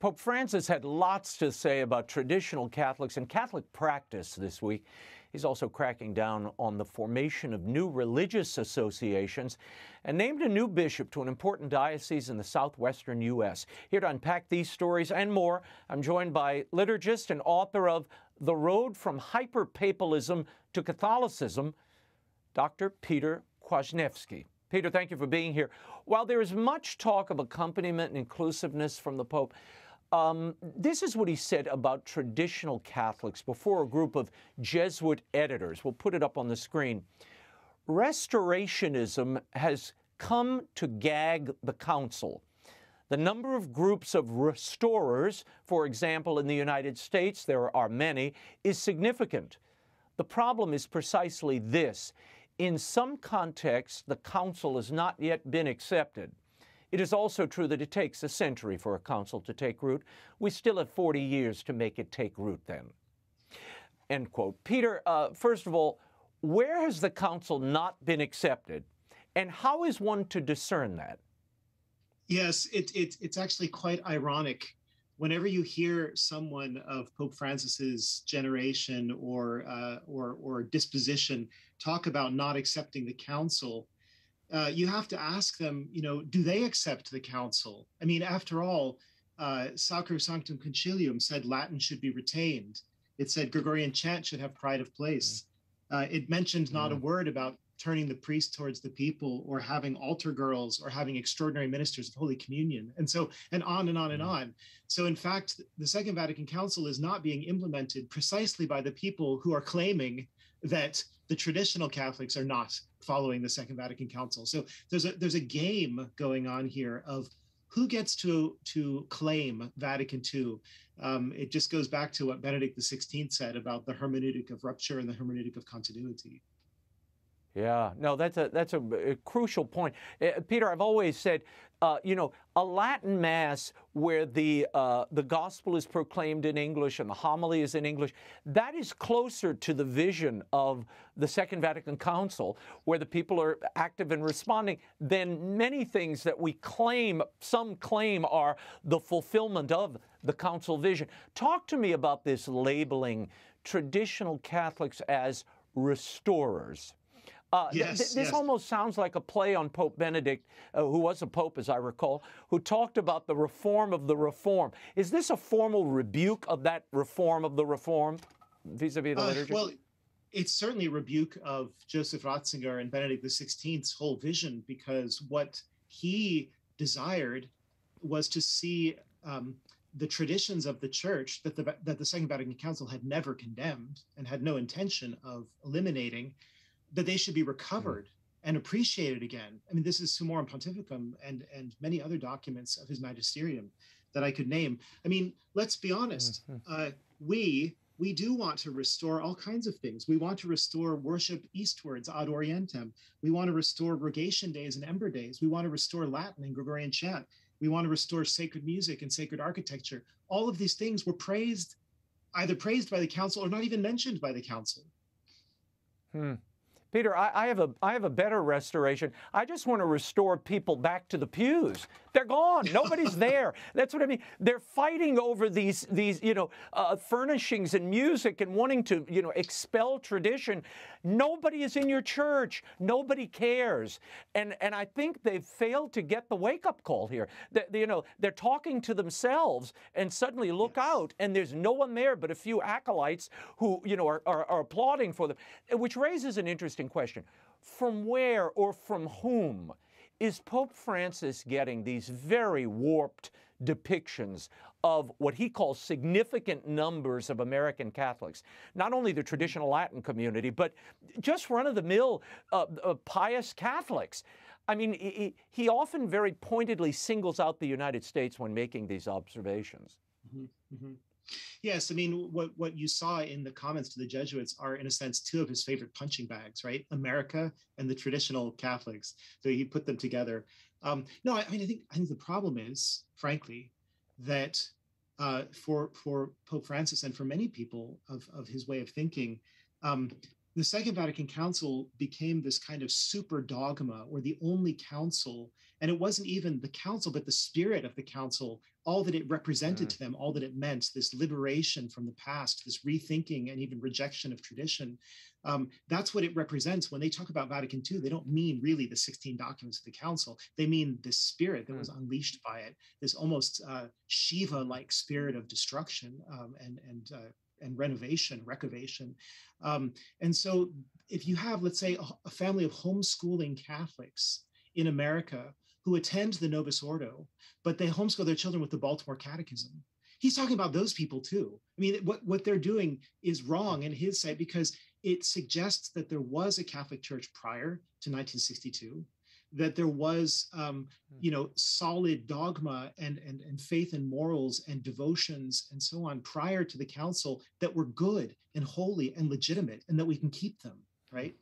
Pope Francis had lots to say about traditional Catholics and Catholic practice this week. He's also cracking down on the formation of new religious associations and named a new bishop to an important diocese in the southwestern U.S. Here to unpack these stories and more, I'm joined by liturgist and author of The Road from Hyperpapalism to Catholicism, Dr. Peter Kwasniewski. Peter, thank you for being here. While there is much talk of accompaniment and inclusiveness from the Pope, um, this is what he said about traditional Catholics before a group of Jesuit editors. We'll put it up on the screen. Restorationism has come to gag the council. The number of groups of restorers, for example, in the United States, there are many, is significant. The problem is precisely this. In some contexts, the council has not yet been accepted. It is also true that it takes a century for a council to take root. We still have 40 years to make it take root then. End quote. Peter, uh, first of all, where has the council not been accepted? And how is one to discern that? Yes, it, it, it's actually quite ironic. Whenever you hear someone of Pope Francis's generation or, uh, or, or disposition talk about not accepting the council, uh, you have to ask them, you know, do they accept the council? I mean, after all, uh, Sacrosanctum Concilium said Latin should be retained. It said Gregorian chant should have pride of place. Uh, it mentioned not a mm. word about turning the priest towards the people or having altar girls or having extraordinary ministers of Holy Communion. And so, and on and on and mm. on. So, in fact, the Second Vatican Council is not being implemented precisely by the people who are claiming that the traditional Catholics are not following the Second Vatican Council. So there's a there's a game going on here of who gets to to claim Vatican II. Um, it just goes back to what Benedict XVI said about the hermeneutic of rupture and the hermeneutic of continuity. Yeah, no, that's a that's a, a crucial point, uh, Peter. I've always said, uh, you know, a Latin mass where the uh, the gospel is proclaimed in English and the homily is in English, that is closer to the vision of the Second Vatican Council, where the people are active and responding, than many things that we claim, some claim, are the fulfillment of the council vision. Talk to me about this labeling traditional Catholics as restorers. Uh, yes, th- this yes. almost sounds like a play on Pope Benedict, uh, who was a pope, as I recall, who talked about the reform of the reform. Is this a formal rebuke of that reform of the reform vis-a-vis the uh, liturgy? Well, it's certainly a rebuke of Joseph Ratzinger and Benedict XVI's whole vision, because what he desired was to see um, the traditions of the church that the that the Second Vatican Council had never condemned and had no intention of eliminating that they should be mm. recovered mm. and appreciated again. I mean, this is Summorum Pontificum and and many other documents of his magisterium that I could name. I mean, let's be honest. Mm-hmm. Uh, we we do want to restore all kinds of things. We want to restore worship eastwards ad orientem. We want to restore rogation days and ember days. We want to restore Latin and Gregorian chant. We want to restore sacred music and sacred architecture. All of these things were praised, either praised by the council or not even mentioned by the council. Hmm. Peter, I, I, have a I have a better restoration. I just want to restore people back to the pews. They're gone. Nobody's there. That's what I mean. They're fighting over these these you know uh, furnishings and music and wanting to you know expel tradition. Nobody is in your church. Nobody cares. And and I think they've failed to get the wake up call here. That you know they're talking to themselves and suddenly look yes. out and there's no one there but a few acolytes who you know are, are, are applauding for them, which raises an interesting question. From where or from whom? Is Pope Francis getting these very warped depictions of what he calls significant numbers of American Catholics, not only the traditional Latin community, but just run of the mill uh, uh, pious Catholics. I mean, he, he, often very pointedly singles out the United States when making these observations. Mm-hmm, mm-hmm. Yes, I mean, what what you saw in the comments to the Jesuits are, in a sense, two of his favorite punching bags, right? America and the traditional Catholics. So he put them together. Um, no, I, I mean, I think I think the problem is, frankly, that uh, for for Pope Francis and for many people of of his way of thinking, um, the Second Vatican Council became this kind of super dogma or the only council. And it wasn't even the council, but the spirit of the council, all that it represented mm. to them, all that it meant, this liberation from the past, this rethinking and even rejection of tradition. Um, that's what it represents. When they talk about Vatican II, they don't mean really the 16 documents of the council. They mean this spirit that mm. was unleashed by it, this almost uh, Shiva like spirit of destruction um, and, and uh, and renovation, recovation. Um, and so if you have, let's say, a, a family of homeschooling Catholics in America who attend the Novus Ordo, but they homeschool their children with the Baltimore Catechism, he's talking about those people too. I mean, what, what they're doing is wrong in his sight because it suggests that there was a Catholic Church prior to 1962 that there was um, hmm. you know solid dogma and, and and faith and morals and devotions and so on prior to the council that were good and holy and legitimate and that we can keep them right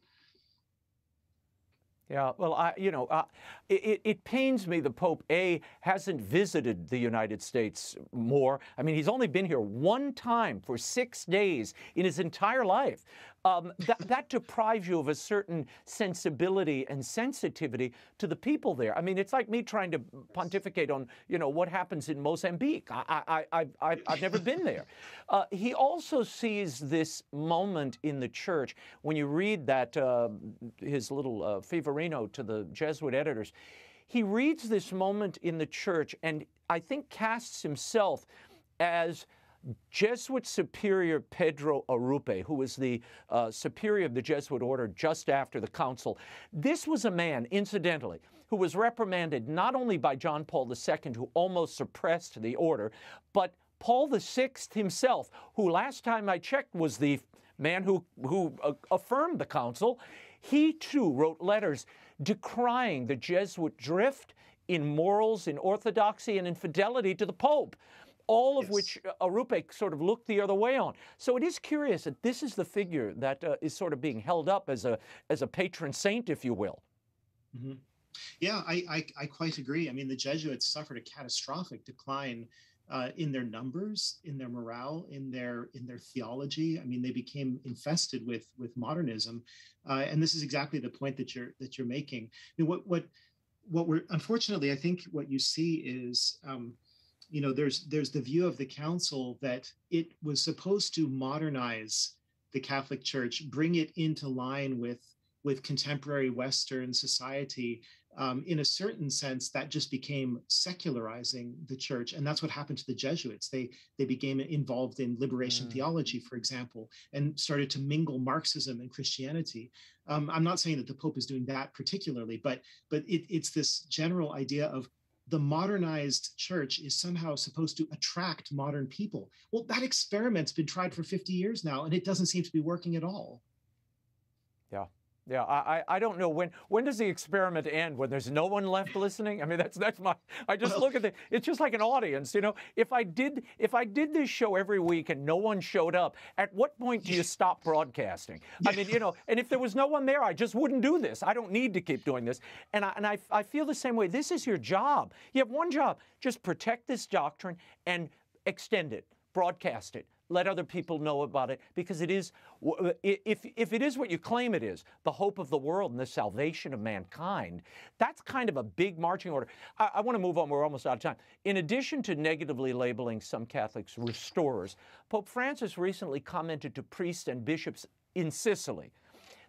yeah, well, I, you know, uh, it, it, pains me the Pope, A, hasn't visited the United States more. I mean, he's only been here one time for six days in his entire life um, that, that deprives you of a certain sensibility and sensitivity to the people there. I mean, it's like me trying to pontificate on, you know, what happens in Mozambique. I, I, I, I, have never been there. Uh, he also sees this moment in the church when you read that, uh, his little uh, fervorino to the Jesuit editors. He reads this moment in the church and I think casts himself as Jesuit Superior Pedro Arrupe, who was the uh, superior of the Jesuit order just after the council, this was a man, incidentally, who was reprimanded not only by John Paul II, who almost suppressed the order, but Paul VI himself, who last time I checked was the man who, who uh, affirmed the council. He too wrote letters decrying the Jesuit drift in morals, in orthodoxy, and in fidelity to the Pope all of yes. which uh, Arrupe sort of looked the other way on. So it is curious that this is the figure that uh, is sort of being held up as a as a patron saint, if you will. Mm-hmm. Yeah, I, I, I quite agree. I mean, the Jesuits suffered a catastrophic decline uh, in their numbers, in their morale, in their in their theology. I mean, they became infested with with modernism, uh, and this is exactly the point that you're that you're making. I mean, what what what we're unfortunately, I think what you see is. Um, you know there's there's the view of the council that it was supposed to modernize the catholic church bring it into line with with contemporary western society um, in a certain sense that just became secularizing the church. And that's what happened to the jesuits. They they became involved in liberation mm. theology for example and started to mingle marxism and christianity. Um, i'm not saying that the pope is doing that particularly but but it, it's this general idea of the modernized church is somehow supposed to attract modern people. Well, that experiment's been tried for 50 years now, and it doesn't seem to be working at all. Yeah. I, I don't know when when does the experiment end? When there's no one left listening? I mean, that's that's my. I just look at it. It's just like an audience, you know. If I did if I did this show every week and no one showed up, at what point do you stop broadcasting? I mean, you know, and if there was no one there, I just wouldn't do this. I don't need to keep doing this. And I and I, I feel the same way. This is your job. You have one job: just protect this doctrine and extend it, broadcast it let other people know about it because it is uh, if, if it is what you claim it is the hope of the world and the salvation of mankind that's kind of a big marching order. I, I want to move on we're almost out of time. In addition to negatively labeling some catholics restorers pope francis recently commented to priests and bishops in sicily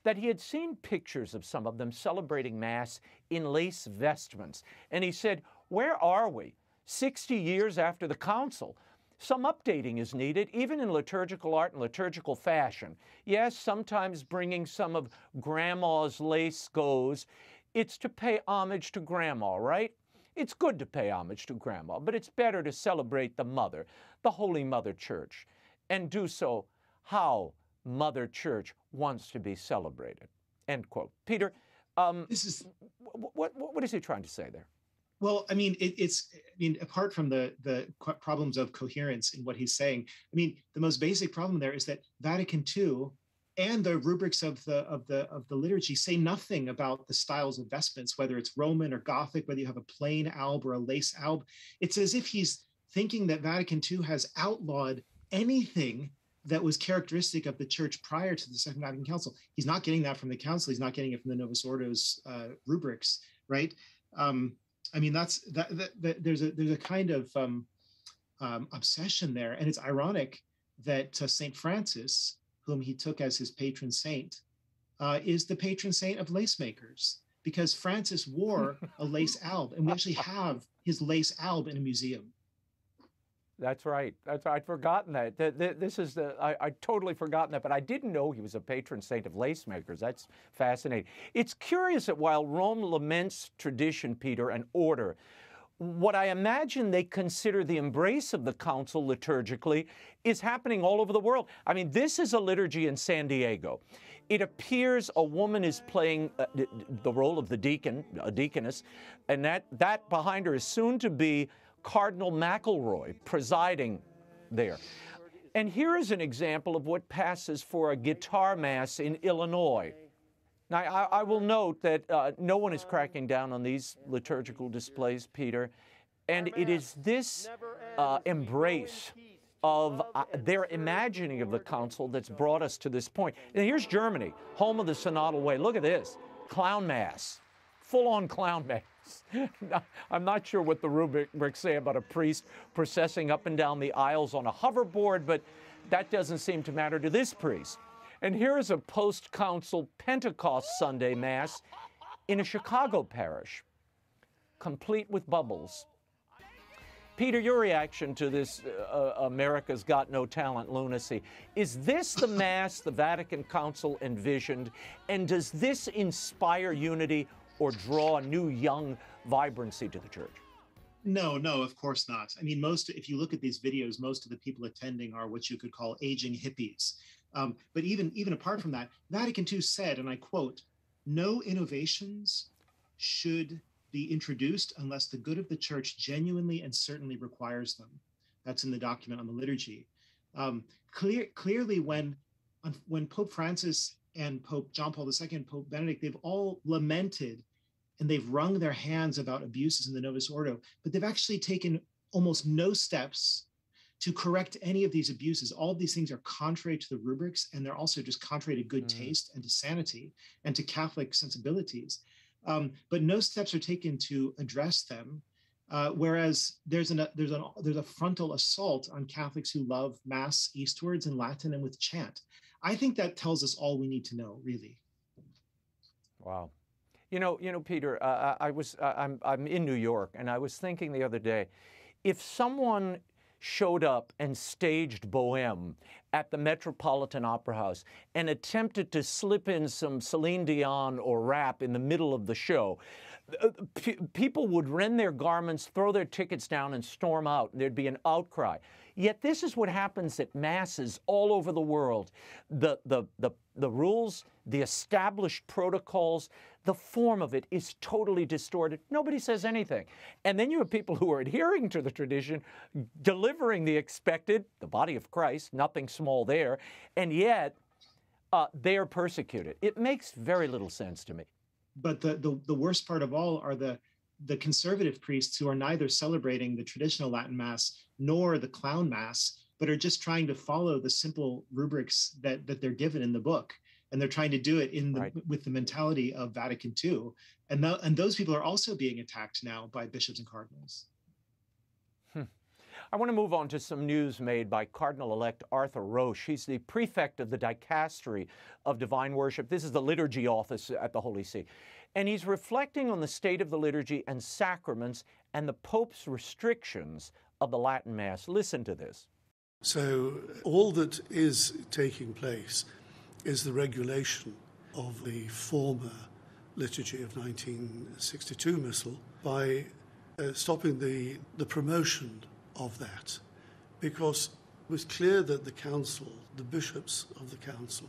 that he had seen pictures of some of them celebrating mass in lace vestments. And he said where are we? 60 years after the council some updating is needed, even in liturgical art and liturgical fashion. Yes, sometimes bringing some of grandma's lace goes. It's to pay homage to grandma, right? It's good to pay homage to grandma, but it's better to celebrate the mother, the Holy Mother Church, and do so how Mother Church wants to be celebrated. End quote. Peter, um, this is what, what, what is he trying to say there? Well, I mean, it, it's. I mean, apart from the the problems of coherence in what he's saying, I mean, the most basic problem there is that Vatican II and the rubrics of the of the of the liturgy say nothing about the styles of vestments, whether it's Roman or Gothic, whether you have a plain alb or a lace alb. It's as if he's thinking that Vatican II has outlawed anything that was characteristic of the church prior to the Second Vatican Council. He's not getting that from the council. He's not getting it from the Novus Ordo's uh, rubrics, right? Um, I mean, that's that, that, that, There's a there's a kind of um, um, obsession there, and it's ironic that uh, Saint Francis, whom he took as his patron saint, uh, is the patron saint of lace makers because Francis wore a lace alb, and we actually have his lace alb in a museum. That's right. That's I'd forgotten that. This is the I, I totally forgotten that, but I didn't know he was a patron saint of lace makers. That's fascinating. It's curious that while Rome laments tradition, Peter, and order, what I imagine they consider the embrace of the council liturgically is happening all over the world. I mean, this is a liturgy in San Diego. It appears a woman is playing uh, the role of the deacon, a deaconess, and that, that behind her is soon to be Cardinal McElroy presiding there. And here is an example of what passes for a guitar mass in Illinois. Now, I, I will note that uh, no one is cracking down on these liturgical displays, Peter, and it is this uh, embrace of uh, their imagining of the council that's brought us to this point. And here's Germany, home of the synodal way. Look at this clown mass, full on clown mass. I'm not sure what the rubrics say about a priest processing up and down the aisles on a hoverboard, but that doesn't seem to matter to this priest. And here is a post council Pentecost Sunday Mass in a Chicago parish, complete with bubbles. Peter, your reaction to this uh, uh America's Got No Talent lunacy. Is this the Mass the Vatican Council envisioned? And does this inspire unity or draw new young vibrancy to the church? No, no, of course not. I mean, most, if you look at these videos, most of the people attending are what you could call aging hippies. Um, but even, even apart from that, Vatican II said, and I quote, no innovations should be introduced unless the good of the church genuinely and certainly requires them. That's in the document on the liturgy. Um, clear, clearly, when when Pope Francis and Pope John Paul II, Pope Benedict, they've all lamented and they've wrung their hands about abuses in the Novus Ordo, but they've actually taken almost no steps to correct any of these abuses. All of these things are contrary to the rubrics, and they're also just contrary to good mm. taste and to sanity and to Catholic sensibilities. Um, but no steps are taken to address them. Uh, whereas there's an there's an there's a frontal assault on Catholics who love Mass eastwards in Latin and with chant. I think that tells us all we need to know, really. Wow. You know, you know, Peter. Uh, I was uh, I'm I'm in New York, and I was thinking the other day, if someone showed up and staged Bohème at the Metropolitan Opera House and attempted to slip in some Celine Dion or rap in the middle of the show, uh, P- people would rend their garments, throw their tickets down, and storm out. There'd be an outcry. Yet this is what happens at masses all over the world. The, the, the, the rules, the established protocols, the form of it is totally distorted. Nobody says anything. And then you have people who are adhering to the tradition, delivering the expected, the body of Christ, nothing small there, and yet uh, they are persecuted. It makes very little sense to me. But the, the, the worst part of all are the the conservative priests who are neither celebrating the traditional Latin Mass nor the clown Mass, but are just trying to follow the simple rubrics that, that they're given in the book. And they're trying to do it in the, right. with the mentality of Vatican II. And, th- and those people are also being attacked now by bishops and cardinals. I want to move on to some news made by Cardinal elect Arthur Roche. He's the prefect of the Dicastery of Divine Worship. This is the liturgy office at the Holy See. And he's reflecting on the state of the liturgy and sacraments and the Pope's restrictions of the Latin Mass. Listen to this. So, all that is taking place is the regulation of the former liturgy of 1962 Missal by uh, stopping the, the promotion of that because it was clear that the council, the bishops of the council,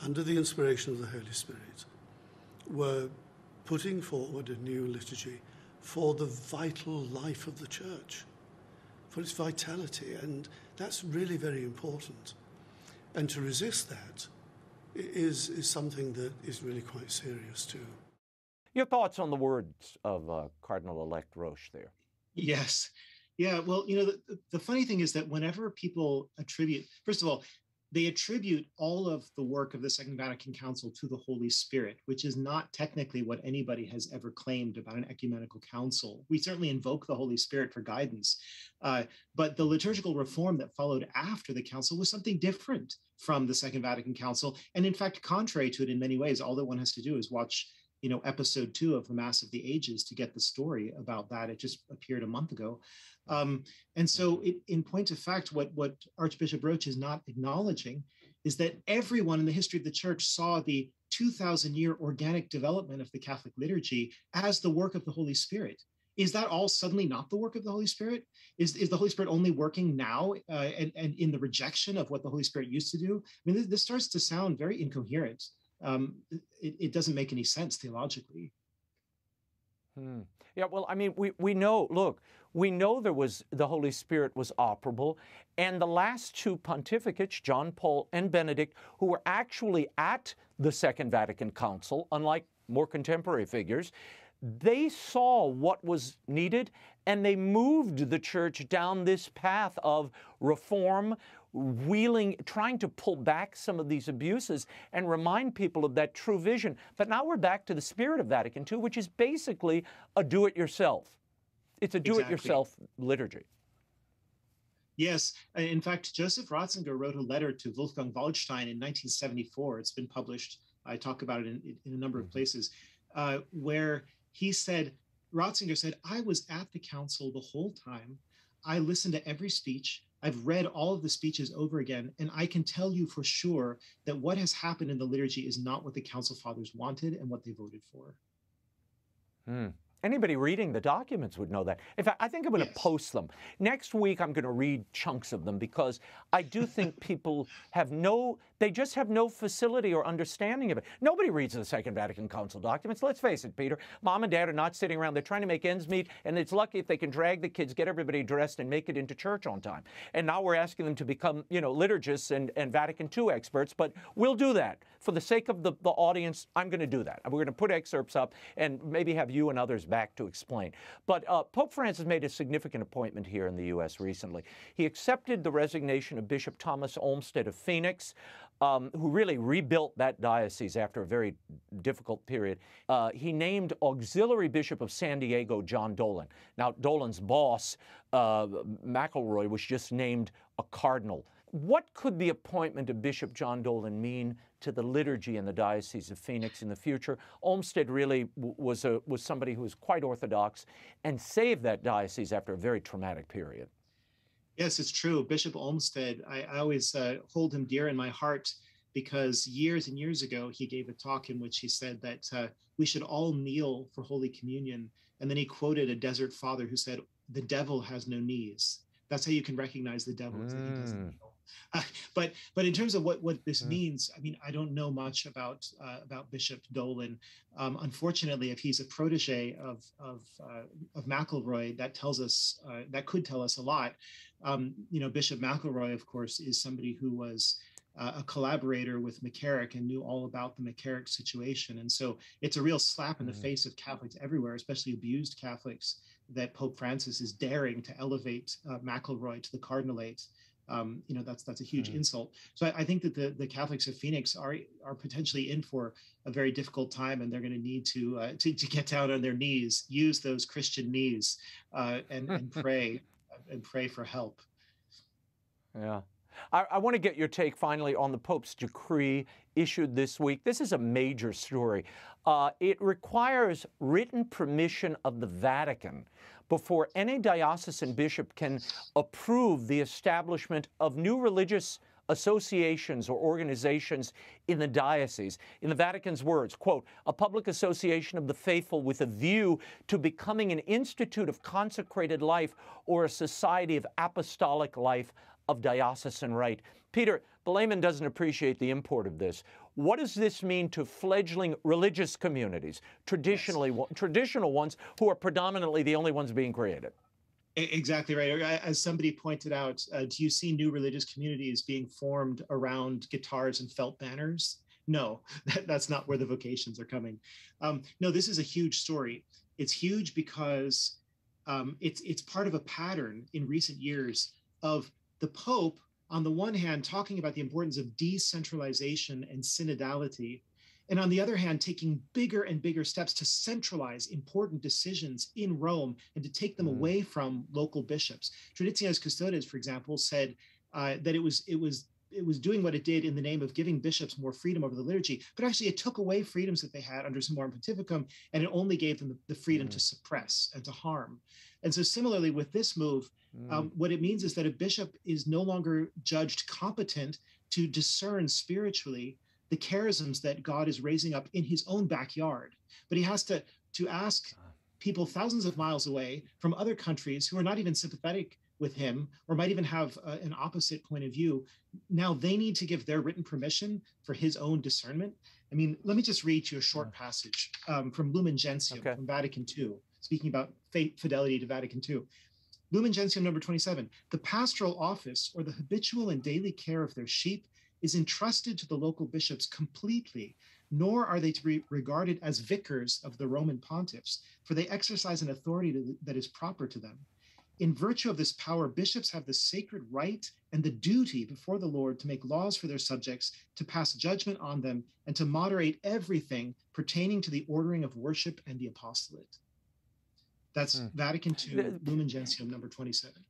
under the inspiration of the Holy Spirit, were putting forward a new liturgy for the vital life of the church, for its vitality, and that's really very important. And to resist that is, is something that is really quite serious too. Your thoughts on the words of uh, Cardinal elect Roche there? Yes. Yeah, well, you know, the, the funny thing is that whenever people attribute, first of all, they attribute all of the work of the Second Vatican Council to the Holy Spirit, which is not technically what anybody has ever claimed about an ecumenical council. We certainly invoke the Holy Spirit for guidance, uh, but the liturgical reform that followed after the council was something different from the Second Vatican Council, and in fact, contrary to it in many ways. All that one has to do is watch you know episode two of the mass of the ages to get the story about that. It just appeared a month ago. Um, and so it, in point of fact what what archbishop roche is not acknowledging is that everyone in the history of the church saw the 2000 year organic development of the catholic liturgy as the work of the holy spirit. Is that all suddenly not the work of the holy spirit? Is, is the holy spirit only working now uh, and, and in the rejection of what the holy spirit used to do? I mean this, this starts to sound very incoherent um, it, it, doesn't make any sense theologically. Hmm. Yeah, well, I mean, we, we know, look, we know there was, the Holy Spirit was operable, and the last two pontificates, John Paul and Benedict, who were actually at the Second Vatican Council, unlike more contemporary figures, they saw what was needed and they moved the church down this path of reform, wheeling, trying to pull back some of these abuses and remind people of that true vision. But now we're back to the spirit of Vatican II, which is basically a do it yourself. It's a do it yourself exactly. liturgy. Yes. In fact, Joseph Ratzinger wrote a letter to Wolfgang Waldstein in 1974. It's been published. I talk about it in, in a number of mm-hmm. places, uh, where he said, Ratzinger said, I was at the council the whole time. I listened to every speech. I've read all of the speeches over again, and I can tell you for sure that what has happened in the liturgy is not what the Council Fathers wanted and what they voted for. Hmm. Anybody reading the documents would know that. In fact, I think I'm going yes. to post them. Next week, I'm going to read chunks of them because I do think people have no, they just have no facility or understanding of it. Nobody reads the Second Vatican Council documents. Let's face it, Peter. Mom and dad are not sitting around. They're trying to make ends meet, and it's lucky if they can drag the kids, get everybody dressed, and make it into church on time. And now we're asking them to become, you know, liturgists and, and Vatican II experts, but we'll do that. For the sake of the, the audience, I'm going to do that. We're going to put excerpts up and maybe have you and others back to explain. But uh, Pope Francis made a significant appointment here in the U.S. recently. He accepted the resignation of Bishop Thomas Olmsted of Phoenix. Um, who really rebuilt that diocese after a very difficult period. Uh, he named auxiliary bishop of San Diego, John Dolan. Now, Dolan's boss, uh, McElroy, was just named a cardinal. What could the appointment of Bishop John Dolan mean to the liturgy in the Diocese of Phoenix in the future? Olmsted really was, a, was somebody who was quite orthodox and saved that diocese after a very traumatic period. Yes, it's true. Bishop Olmsted, I, I always uh, hold him dear in my heart because years and years ago he gave a talk in which he said that uh, we should all kneel for Holy Communion. And then he quoted a desert father who said, The devil has no knees. That's how you can recognize the devil, mm. That he doesn't kneel. Uh, but but in terms of what what this mm. means, I mean, I don't know much about uh, about Bishop Dolan. Um, unfortunately, if he's a protege of of uh, of McElroy, that tells us uh, that could tell us a lot. Um, you know, Bishop McElroy, of course, is somebody who was uh, a collaborator with McCarrick and knew all about the McCarrick situation. And so it's a real slap in the mm. face of Catholics everywhere, especially abused Catholics, that Pope Francis is daring to elevate uh, McElroy to the cardinalate um, you know that's that's a huge mm-hmm. insult. So I, I, think that the the Catholics of Phoenix are are potentially in for a very difficult time, and they're going to need to, uh, to to get down on their knees, use those Christian knees, uh, and and pray and pray for help. Yeah. I, I, want to get your take finally on the Pope's decree issued this week. This is a major story. Uh, it requires written permission of the Vatican before any diocesan bishop can approve the establishment of new religious associations or organizations in the diocese. In the Vatican's words, quote, a public association of the faithful with a view to becoming an institute of consecrated life or a society of apostolic life of diocesan right. Peter, the layman doesn't appreciate the import of this. What does this mean to fledgling religious communities, traditionally yes. traditional ones who are predominantly the only ones being created? Exactly right. As somebody pointed out, uh, do you see new religious communities being formed around guitars and felt banners? No, that, that's not where the vocations are coming. Um, no, this is a huge story. It's huge because um, it's it's part of a pattern in recent years of the Pope on the one hand, talking about the importance of decentralization and synodality, and on the other hand, taking bigger and bigger steps to centralize important decisions in Rome and to take them mm. away from local bishops. Traditionis Custodes, for example, said uh, that it was it was it was doing what it did in the name of giving bishops more freedom over the liturgy, but actually it took away freedoms that they had under Summorum Pontificum, and it only gave them the, the freedom mm. to suppress and to harm. And so, similarly, with this move, mm. um, what it means is that a bishop is no longer judged competent to discern spiritually the charisms that God is raising up in his own backyard, but he has to to ask ah. people thousands of miles away from other countries who are not even sympathetic with him or might even have uh, an opposite point of view now they need to give their written permission for his own discernment i mean let me just read you a short passage um, from lumen gentium okay. from vatican ii speaking about faith fidelity to vatican ii lumen gentium number 27 the pastoral office or the habitual and daily care of their sheep is entrusted to the local bishops completely nor are they to be regarded as vicars of the roman pontiffs for they exercise an authority that is proper to them in virtue of this power, bishops have the sacred right and the duty before the Lord to make laws for their subjects, to pass judgment on them, and to moderate everything pertaining to the ordering of worship and the apostolate. That's hmm. Vatican II, Lumen Gentium, number 27.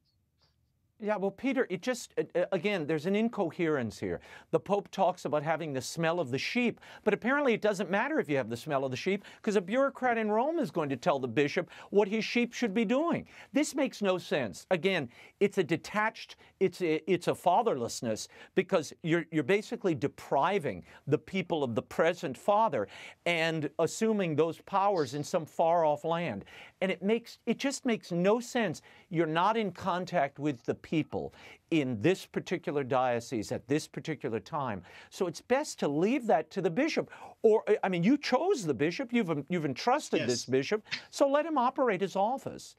Yeah, well, Peter, it just, uh, uh, again, there's an incoherence here. The Pope talks about having the smell of the sheep, but apparently it doesn't matter if you have the smell of the sheep because a bureaucrat in Rome is going to tell the bishop what his sheep should be doing. This makes no sense. Again, it's a detached, it's a, it's a fatherlessness because you're, you're basically depriving the people of the present father and assuming those powers in some far off land. And it makes, it just makes no sense. You're not in contact with the people in this particular diocese at this particular time. So it's best to leave that to the bishop. Or, I mean, you chose the bishop, you've, you've entrusted yes. this bishop, so let him operate his office.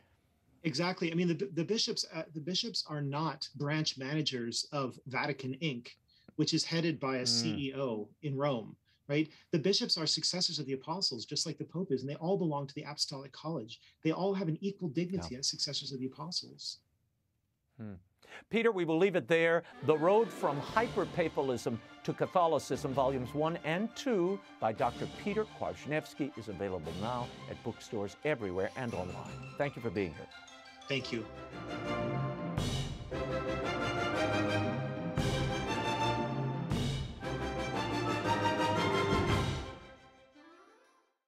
Exactly. I mean, the, the bishops uh, the bishops are not branch managers of Vatican Inc., which is headed by a mm. CEO in Rome right? The bishops are successors of the apostles, just like the Pope is, and they all belong to the Apostolic College. They all have an equal dignity yeah. as successors of the apostles. Hmm. Peter, we will leave it there. The Road from Hyperpapalism to Catholicism, Volumes 1 and 2 by Dr. Peter Kwasniewski is available now at bookstores everywhere and online. Thank you for being here. Thank you.